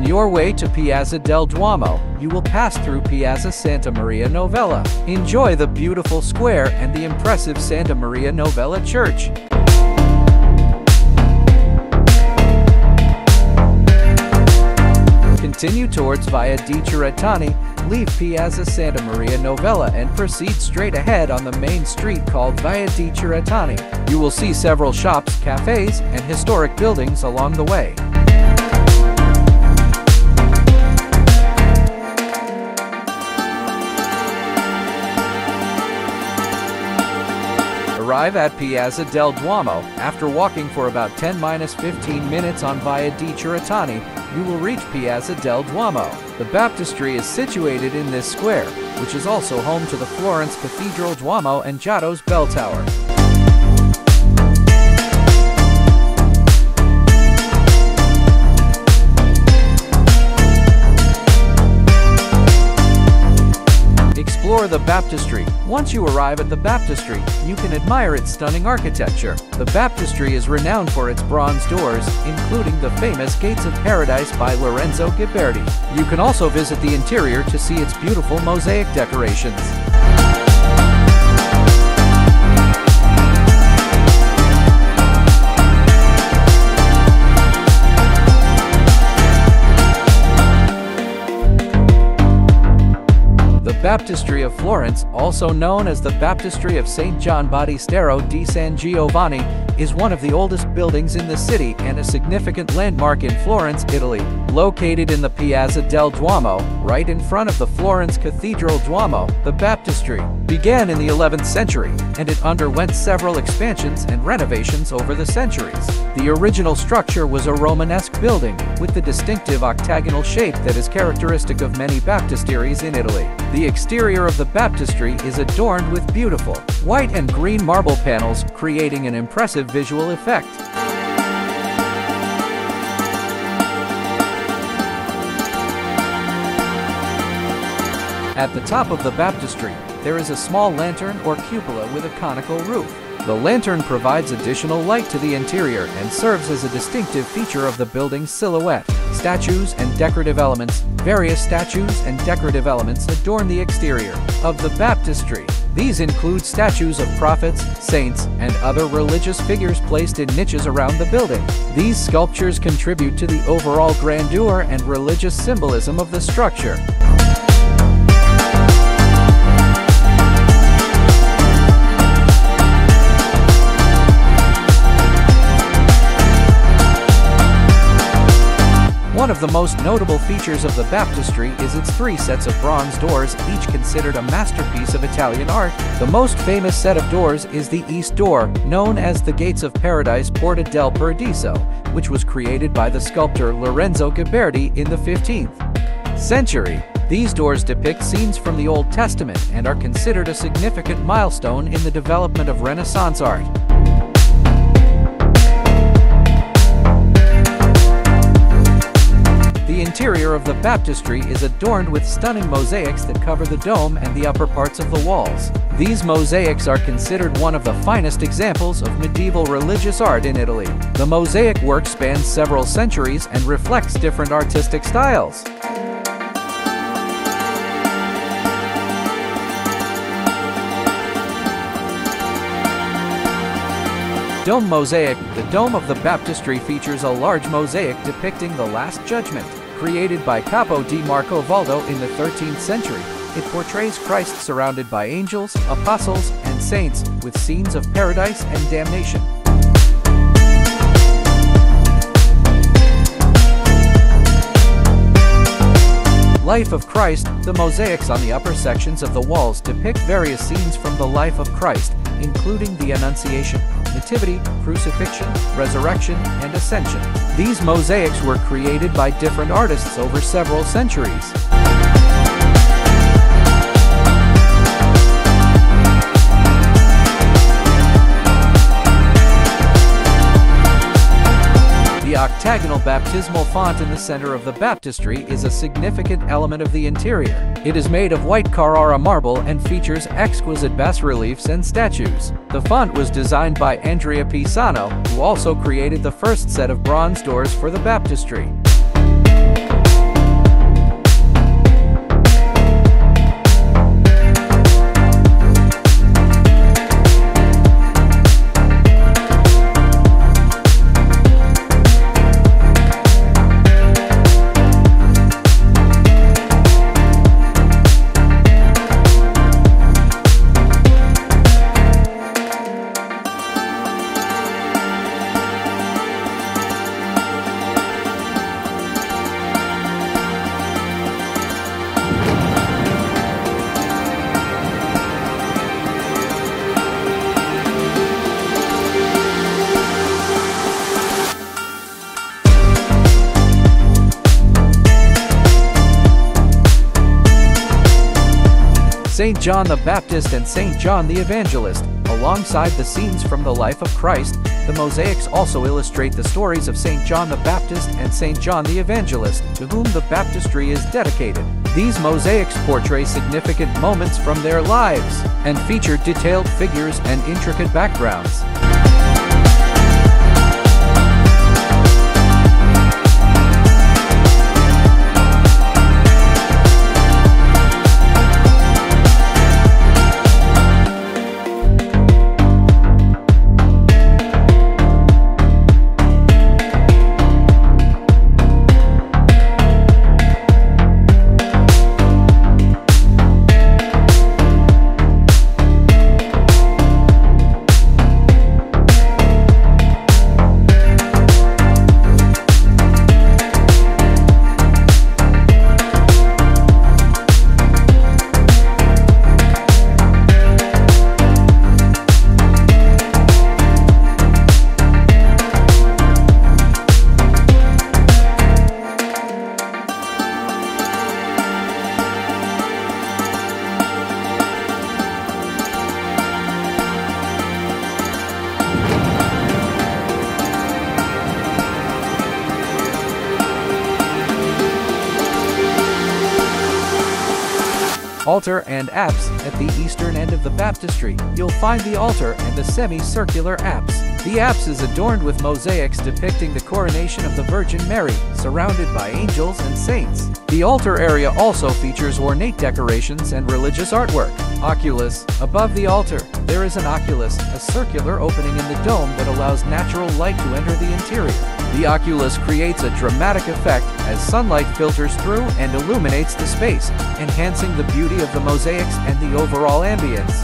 On your way to Piazza del Duomo, you will pass through Piazza Santa Maria Novella. Enjoy the beautiful square and the impressive Santa Maria Novella Church. Continue towards Via di Cerretani, leave Piazza Santa Maria Novella and proceed straight ahead on the main street called Via di Cerretani. You will see several shops, cafes, and historic buildings along the way. Arrive at Piazza del Duomo. After walking for about 10-15 minutes on Via di Cerretani, you will reach Piazza del Duomo. The baptistry is situated in this square, which is also home to the Florence Cathedral Duomo and Giotto's bell tower. Explore the baptistry. Once you arrive at the baptistry, you can admire its stunning architecture. The baptistry is renowned for its bronze doors, including the famous Gates of Paradise by Lorenzo Ghiberti. You can also visit the interior to see its beautiful mosaic decorations. Baptistry of Florence, also known as the Baptistry of St. John Battistero di San Giovanni, is one of the oldest buildings in the city and a significant landmark in Florence, Italy. Located in the Piazza del Duomo, right in front of the Florence Cathedral Duomo, the baptistry began in the 11th century, and it underwent several expansions and renovations over the centuries. The original structure was a Romanesque building, with the distinctive octagonal shape that is characteristic of many baptisteries in Italy. The exterior of the baptistry is adorned with beautiful, white and green marble panels, creating an impressive visual effect. At the top of the baptistry, there is a small lantern or cupola with a conical roof. The lantern provides additional light to the interior and serves as a distinctive feature of the building's silhouette. Statues and decorative elements Various statues and decorative elements adorn the exterior of the baptistry. These include statues of prophets, saints, and other religious figures placed in niches around the building. These sculptures contribute to the overall grandeur and religious symbolism of the structure. One of the most notable features of the baptistry is its three sets of bronze doors, each considered a masterpiece of Italian art. The most famous set of doors is the east door, known as the Gates of Paradise Porta del Paradiso, which was created by the sculptor Lorenzo Ghiberti in the 15th century. These doors depict scenes from the Old Testament and are considered a significant milestone in the development of Renaissance art. Baptistry is adorned with stunning mosaics that cover the dome and the upper parts of the walls. These mosaics are considered one of the finest examples of medieval religious art in Italy. The mosaic work spans several centuries and reflects different artistic styles. Dome Mosaic The dome of the baptistry features a large mosaic depicting the Last Judgment. Created by Coppo di Marcovaldo in the 13th century, it portrays Christ surrounded by angels, apostles, and saints, with scenes of paradise and damnation. Life of Christ, the mosaics on the upper sections of the walls depict various scenes from the life of Christ, including the Annunciation, Nativity, Crucifixion, Resurrection, and Ascension. These mosaics were created by different artists over several centuries. Octagonal baptismal font in the center of the baptistry is a significant element of the interior. It is made of white Carrara marble and features exquisite bas-reliefs and statues. The font was designed by Andrea Pisano, who also created the first set of bronze doors for the baptistry. St. John the Baptist and St. John the Evangelist. Alongside the scenes from the life of Christ, the mosaics also illustrate the stories of St. John the Baptist and St. John the Evangelist, to whom the baptistry is dedicated. These mosaics portray significant moments from their lives and feature detailed figures and intricate backgrounds. Altar and apse. At the eastern end of the baptistry, you'll find the altar and the semicircular apse. The apse is adorned with mosaics depicting the coronation of the Virgin Mary, surrounded by angels and saints. The altar area also features ornate decorations and religious artwork. Oculus. Above the altar, there is an oculus, a circular opening in the dome that allows natural light to enter the interior. The oculus creates a dramatic effect as sunlight filters through and illuminates the space, enhancing the beauty of the mosaics and the overall ambience.